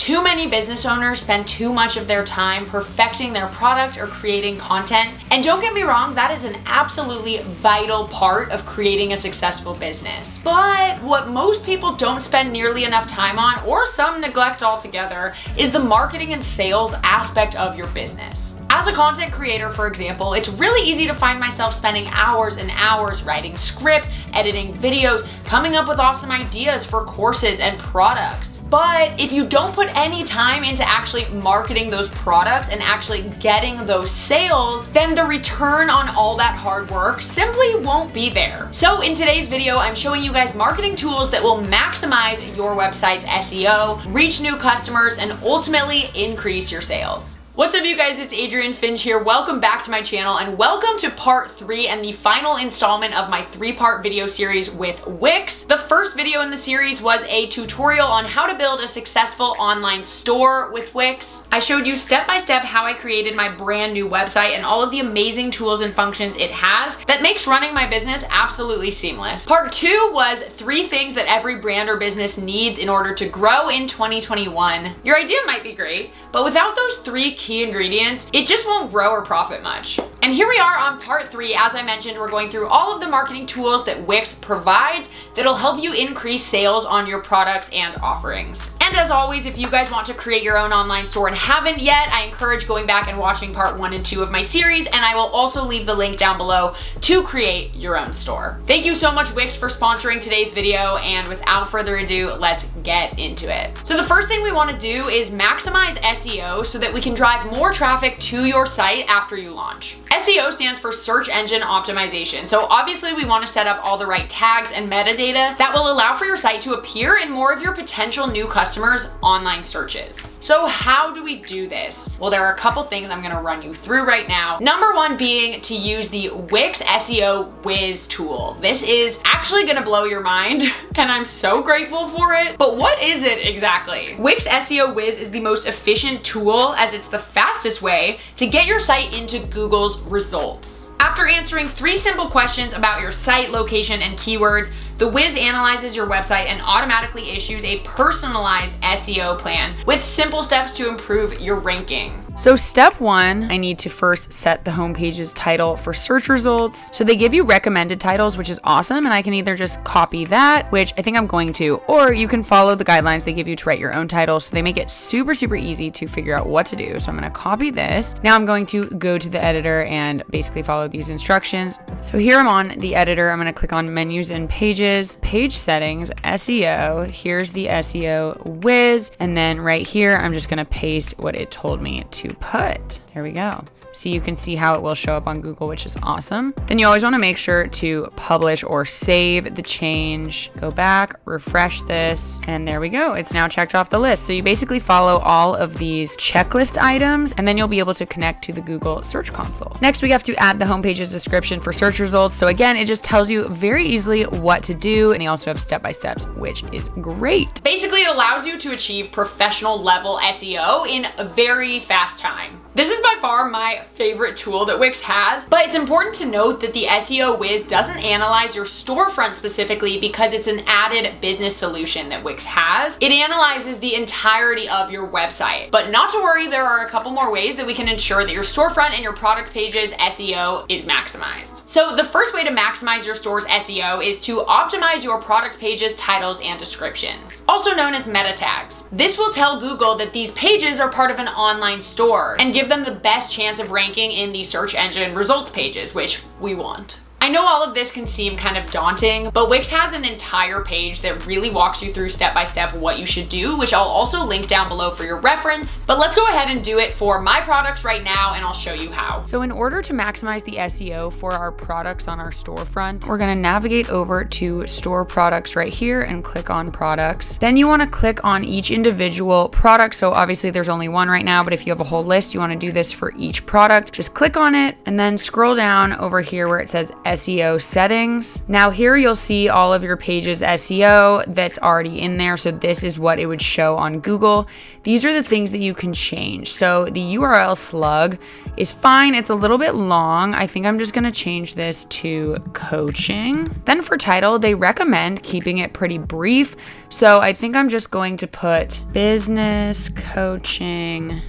Too many business owners spend too much of their time perfecting their product or creating content. And don't get me wrong, that is an absolutely vital part of creating a successful business. But what most people don't spend nearly enough time on, or some neglect altogether, is the marketing and sales aspect of your business. As a content creator, for example, it's really easy to find myself spending hours and hours writing scripts, editing videos, coming up with awesome ideas for courses and products. But if you don't put any time into actually marketing those products and actually getting those sales, then the return on all that hard work simply won't be there. So in today's video, I'm showing you guys marketing tools that will maximize your website's SEO, reach new customers, and ultimately increase your sales. What's up you guys, it's Adrienne Finch here. Welcome back to my channel and welcome to part three and the final installment of my three part video series with Wix. The first video in the series was a tutorial on how to build a successful online store with Wix. I showed you step by step how I created my brand new website and all of the amazing tools and functions it has that makes running my business absolutely seamless. Part two was three things that every brand or business needs in order to grow in 2021. Your idea might be great, but without those three key ingredients, it just won't grow or profit much. And here we are on part three. As I mentioned, we're going through all of the marketing tools that Wix provides that'll help you increase sales on your products and offerings. And as always, if you guys want to create your own online store and haven't yet, I encourage going back and watching part one and two of my series, and I will also leave the link down below to create your own store. Thank you so much Wix for sponsoring today's video, and without further ado, let's get into it. So the first thing we wanna do is maximize SEO so that we can drive more traffic to your site after you launch. SEO stands for search engine optimization. So obviously we wanna set up all the right tags and metadata that will allow for your site to appear in more of your potential new customers customers' online searches. So how do we do this? Well, there are a couple things I'm gonna run you through right now. Number one being to use the Wix SEO Wiz tool. This is actually gonna blow your mind and I'm so grateful for it. But what is it exactly? Wix SEO Wiz is the most efficient tool as it's the fastest way to get your site into Google's results. After answering three simple questions about your site, location, and keywords, the Wiz analyzes your website and automatically issues a personalized SEO plan with simple steps to improve your ranking. So step one, I need to first set the homepage's title for search results. So they give you recommended titles, which is awesome. And I can either just copy that, which I think I'm going to, or you can follow the guidelines they give you to write your own title. So they make it super, super easy to figure out what to do. So I'm going to copy this. Now I'm going to go to the editor and basically follow these instructions. So here I'm on the editor. I'm going to click on menus and pages pages, page settings, SEO. Here's the SEO Wiz. And then right here, I'm just gonna paste what it told me to put. There we go so you can see how it will show up on Google, which is awesome. Then you always want to make sure to publish or save the change. Go back, refresh this, and there we go. It's now checked off the list. So you basically follow all of these checklist items, and then you'll be able to connect to the Google Search Console. Next, we have to add the homepage's description for search results. So again, it just tells you very easily what to do, and they also have step-by-steps, which is great. Basically, it allows you to achieve professional level SEO in a very fast time. This is by far my favorite tool that Wix has, but it's important to note that the SEO Wiz doesn't analyze your storefront specifically because it's an added business solution that Wix has. It analyzes the entirety of your website. But not to worry, there are a couple more ways that we can ensure that your storefront and your product pages SEO is maximized. So the first way to maximize your store's SEO is to optimize your product pages, titles, and descriptions, also known as meta tags. This will tell Google that these pages are part of an online store and give them the best chance of ranking in the search engine results pages, which we want. I know all of this can seem kind of daunting, but Wix has an entire page that really walks you through step by step what you should do, which I'll also link down below for your reference. But let's go ahead and do it for my products right now and I'll show you how. So in order to maximize the SEO for our products on our storefront, we're gonna navigate over to store products right here and click on products. Then you wanna click on each individual product. So obviously there's only one right now, but if you have a whole list, you wanna do this for each product. Just click on it and then scroll down over here where it says SEO settings. Now here you'll see all of your page's SEO that's already in there. So this is what it would show on Google. These are the things that you can change. So the URL slug is fine. It's a little bit long. I think I'm just gonna change this to coaching. Then for title, they recommend keeping it pretty brief. So I think I'm just going to put business coaching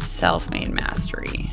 self-made mastery.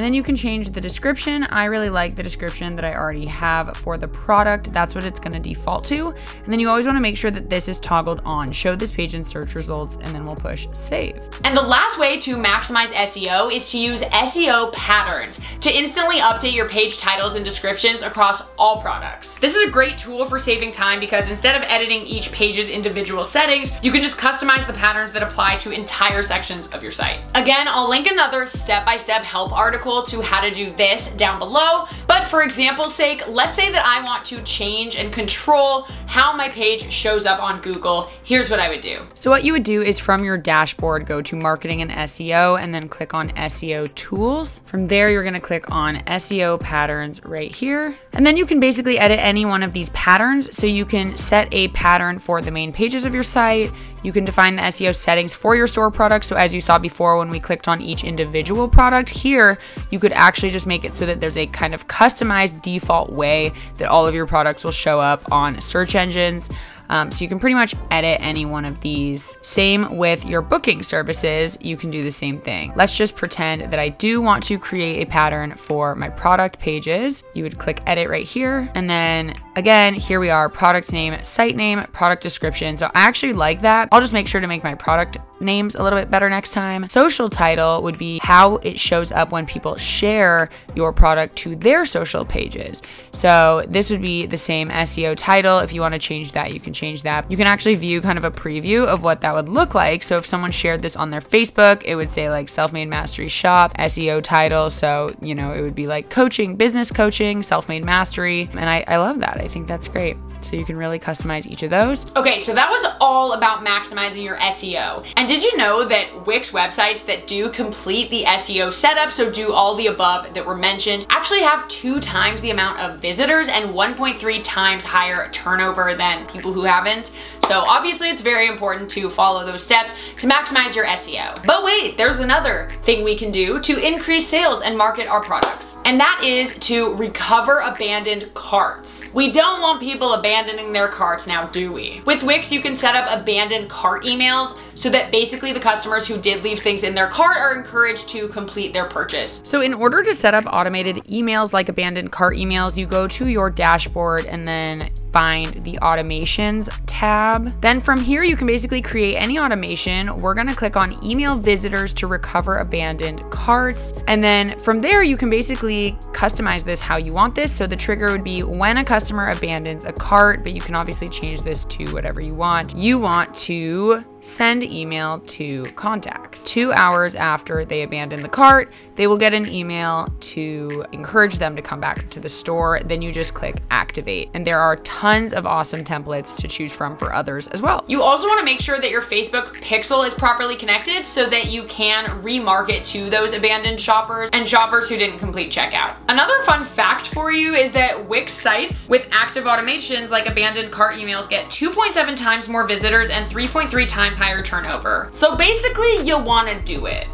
And then you can change the description. I really like the description that I already have for the product. That's what it's gonna default to. And then you always wanna make sure that this is toggled on. Show this page in search results and then we'll push save. And the last way to maximize SEO is to use SEO patterns to instantly update your page titles and descriptions across all products. This is a great tool for saving time because instead of editing each page's individual settings, you can just customize the patterns that apply to entire sections of your site. Again, I'll link another step-by-step -step help article article to how to do this down below. But for example's sake, let's say that I want to change and control how my page shows up on Google. Here's what I would do. So what you would do is from your dashboard, go to marketing and SEO and then click on SEO tools. From there, you're gonna click on SEO patterns right here. And then you can basically edit any one of these patterns. So you can set a pattern for the main pages of your site. You can define the SEO settings for your store products. So as you saw before when we clicked on each individual product here, you could actually just make it so that there's a kind of customized default way that all of your products will show up on search engines. Um, so you can pretty much edit any one of these. Same with your booking services, you can do the same thing. Let's just pretend that I do want to create a pattern for my product pages. You would click edit right here. And then again, here we are, product name, site name, product description. So I actually like that. I'll just make sure to make my product names a little bit better next time. Social title would be how it shows up when people share your product to their social pages. So this would be the same SEO title. If you want to change that, you can change that. You can actually view kind of a preview of what that would look like. So if someone shared this on their Facebook, it would say like self-made mastery shop, SEO title. So, you know, it would be like coaching, business coaching, self-made mastery. And I, I love that. I think that's great. So you can really customize each of those. Okay, so that was all about maximizing your SEO. And did you know that Wix websites that do complete the SEO setup, so do all the above that were mentioned, actually have two times the amount of visitors and 1.3 times higher turnover than people who haven't. So obviously it's very important to follow those steps to maximize your SEO. But wait, there's another thing we can do to increase sales and market our products. And that is to recover abandoned carts. We don't want people abandoning their carts now, do we? With Wix, you can set up abandoned cart emails so that basically the customers who did leave things in their cart are encouraged to complete their purchase. So in order to set up automated emails like abandoned cart emails, you go to your dashboard and then find the automations tab. Then from here, you can basically create any automation. We're gonna click on email visitors to recover abandoned carts. And then from there, you can basically customize this how you want this. So the trigger would be when a customer abandons a cart, but you can obviously change this to whatever you want. You want to send email to contacts. Two hours after they abandon the cart, they will get an email to encourage them to come back to the store. Then you just click activate. And there are tons of awesome templates to choose from for others as well. You also wanna make sure that your Facebook pixel is properly connected so that you can remarket to those abandoned shoppers and shoppers who didn't complete checkout. Another fun fact for you is that Wix sites with active automations like abandoned cart emails get 2.7 times more visitors and 3.3 times higher turnover. So basically you wanna do it.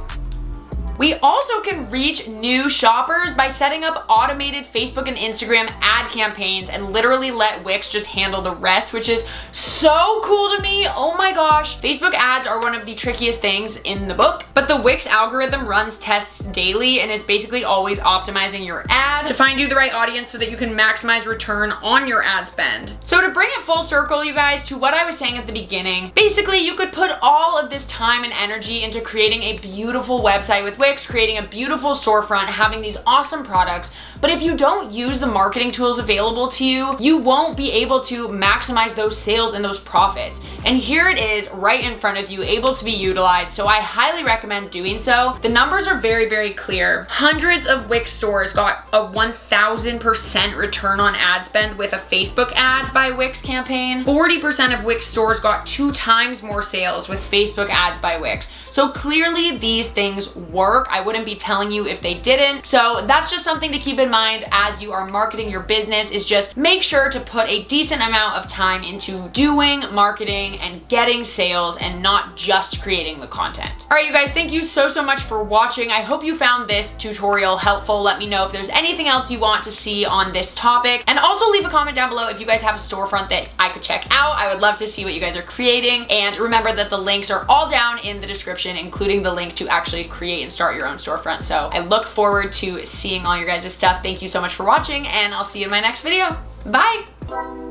We also can reach new shoppers by setting up automated Facebook and Instagram ad campaigns and literally let Wix just handle the rest, which is so cool to me. Oh my gosh. Facebook ads are one of the trickiest things in the book, but the Wix algorithm runs tests daily and is basically always optimizing your ad to find you the right audience so that you can maximize return on your ad spend. So to bring it full circle, you guys, to what I was saying at the beginning, basically you could put all of this time and energy into creating a beautiful website with Wix Wix, creating a beautiful storefront, having these awesome products, but if you don't use the marketing tools available to you, you won't be able to maximize those sales and those profits. And here it is right in front of you, able to be utilized. So I highly recommend doing so. The numbers are very, very clear. Hundreds of Wix stores got a 1000% return on ad spend with a Facebook ads by Wix campaign. 40% of Wix stores got two times more sales with Facebook ads by Wix. So clearly these things work work. I wouldn't be telling you if they didn't. So that's just something to keep in mind as you are marketing your business is just make sure to put a decent amount of time into doing marketing and getting sales and not just creating the content. All right, you guys, thank you so, so much for watching. I hope you found this tutorial helpful. Let me know if there's anything else you want to see on this topic. And also leave a comment down below if you guys have a storefront that I could check out. I would love to see what you guys are creating. And remember that the links are all down in the description, including the link to actually create and start your own storefront. So I look forward to seeing all your guys' stuff. Thank you so much for watching and I'll see you in my next video. Bye.